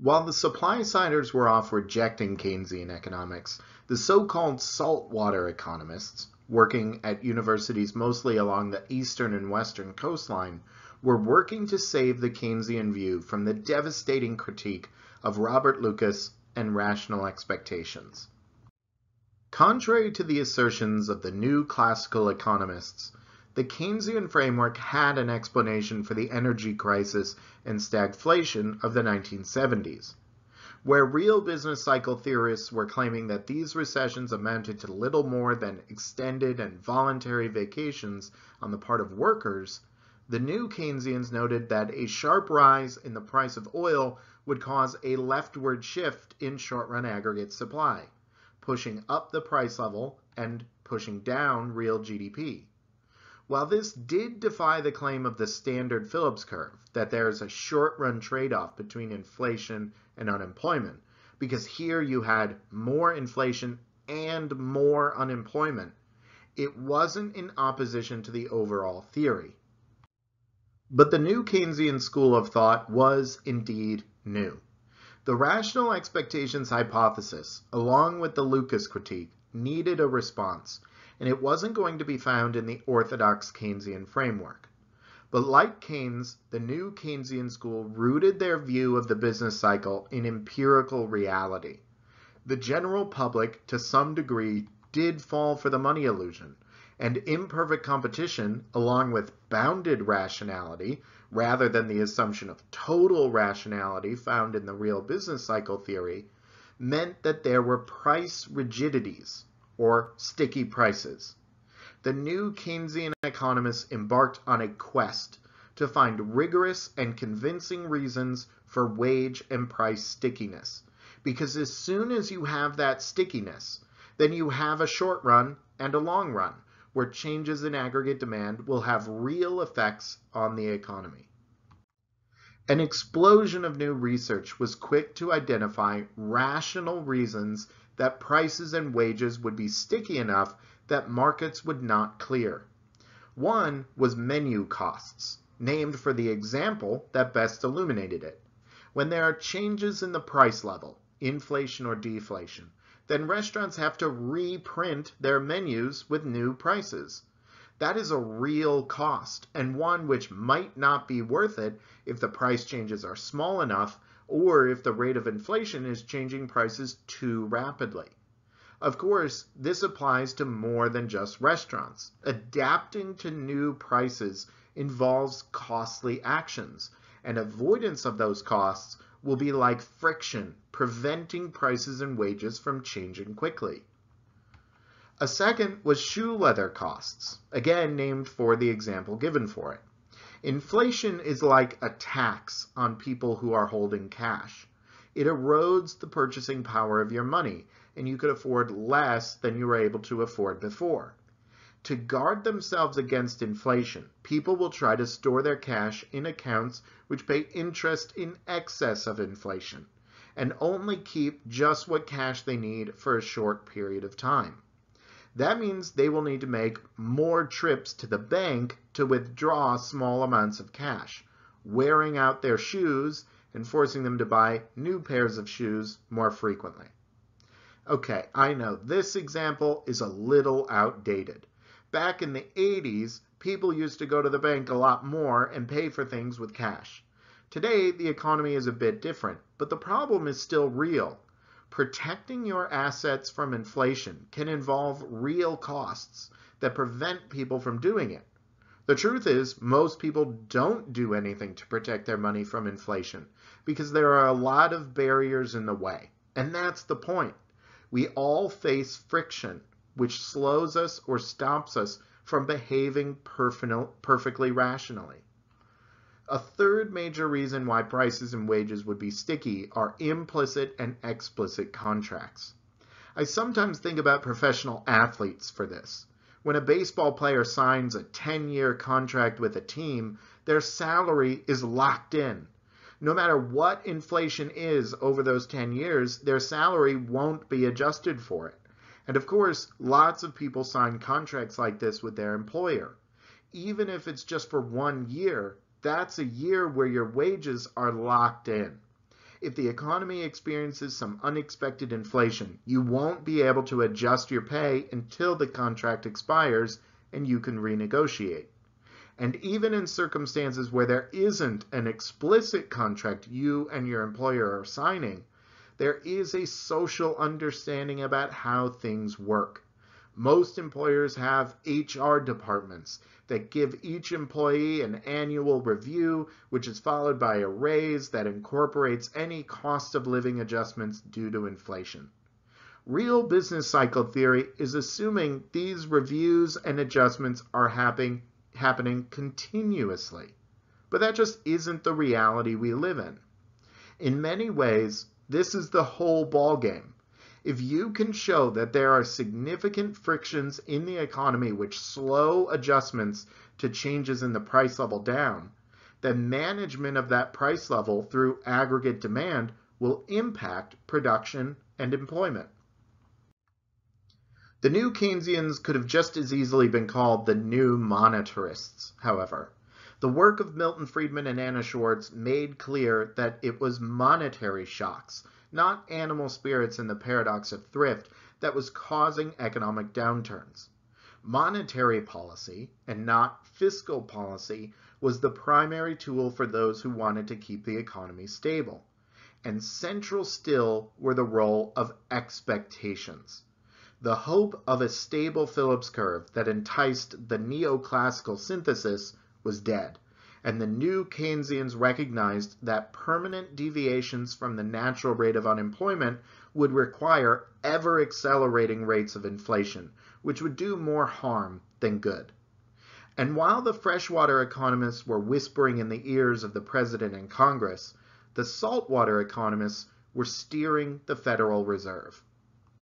While the supply-siders were off rejecting Keynesian economics, the so-called saltwater economists, working at universities mostly along the eastern and western coastline, were working to save the Keynesian view from the devastating critique of Robert Lucas and rational expectations. Contrary to the assertions of the new classical economists, the Keynesian framework had an explanation for the energy crisis and stagflation of the 1970s. Where real business cycle theorists were claiming that these recessions amounted to little more than extended and voluntary vacations on the part of workers, the new Keynesians noted that a sharp rise in the price of oil would cause a leftward shift in short-run aggregate supply, pushing up the price level and pushing down real GDP. While this did defy the claim of the standard Phillips curve that there is a short-run trade-off between inflation and unemployment, because here you had more inflation and more unemployment, it wasn't in opposition to the overall theory. But the new Keynesian school of thought was indeed new. The rational expectations hypothesis, along with the Lucas critique, needed a response, and it wasn't going to be found in the orthodox Keynesian framework. But like Keynes, the new Keynesian school rooted their view of the business cycle in empirical reality. The general public, to some degree, did fall for the money illusion, and imperfect competition, along with bounded rationality, rather than the assumption of total rationality found in the real business cycle theory, meant that there were price rigidities, or sticky prices. The new Keynesian economists embarked on a quest to find rigorous and convincing reasons for wage and price stickiness. Because as soon as you have that stickiness, then you have a short run and a long run, where changes in aggregate demand will have real effects on the economy. An explosion of new research was quick to identify rational reasons that prices and wages would be sticky enough that markets would not clear. One was menu costs, named for the example that best illuminated it. When there are changes in the price level, inflation or deflation, then restaurants have to reprint their menus with new prices. That is a real cost and one which might not be worth it if the price changes are small enough or if the rate of inflation is changing prices too rapidly. Of course, this applies to more than just restaurants. Adapting to new prices involves costly actions, and avoidance of those costs will be like friction, preventing prices and wages from changing quickly. A second was shoe leather costs, again named for the example given for it. Inflation is like a tax on people who are holding cash. It erodes the purchasing power of your money, and you could afford less than you were able to afford before. To guard themselves against inflation, people will try to store their cash in accounts which pay interest in excess of inflation, and only keep just what cash they need for a short period of time. That means they will need to make more trips to the bank to withdraw small amounts of cash, wearing out their shoes and forcing them to buy new pairs of shoes more frequently. Okay, I know this example is a little outdated. Back in the 80s, people used to go to the bank a lot more and pay for things with cash. Today, the economy is a bit different, but the problem is still real protecting your assets from inflation can involve real costs that prevent people from doing it. The truth is, most people don't do anything to protect their money from inflation because there are a lot of barriers in the way. And that's the point. We all face friction, which slows us or stops us from behaving perfectly rationally. A third major reason why prices and wages would be sticky are implicit and explicit contracts. I sometimes think about professional athletes for this. When a baseball player signs a 10-year contract with a team, their salary is locked in. No matter what inflation is over those 10 years, their salary won't be adjusted for it. And of course, lots of people sign contracts like this with their employer. Even if it's just for one year, that's a year where your wages are locked in. if the economy experiences some unexpected inflation, you won't be able to adjust your pay until the contract expires and you can renegotiate. And even in circumstances where there isn't an explicit contract you and your employer are signing, there is a social understanding about how things work. Most employers have HR departments that give each employee an annual review, which is followed by a raise that incorporates any cost of living adjustments due to inflation. Real business cycle theory is assuming these reviews and adjustments are happening, happening continuously. But that just isn't the reality we live in. In many ways, this is the whole ballgame. If you can show that there are significant frictions in the economy which slow adjustments to changes in the price level down, then management of that price level through aggregate demand will impact production and employment. The new Keynesians could have just as easily been called the new monetarists, however. The work of Milton Friedman and Anna Schwartz made clear that it was monetary shocks not animal spirits and the paradox of thrift, that was causing economic downturns. Monetary policy, and not fiscal policy, was the primary tool for those who wanted to keep the economy stable. And central still were the role of expectations. The hope of a stable Phillips curve that enticed the neoclassical synthesis was dead and the new Keynesians recognized that permanent deviations from the natural rate of unemployment would require ever accelerating rates of inflation, which would do more harm than good. And while the freshwater economists were whispering in the ears of the president and Congress, the saltwater economists were steering the Federal Reserve.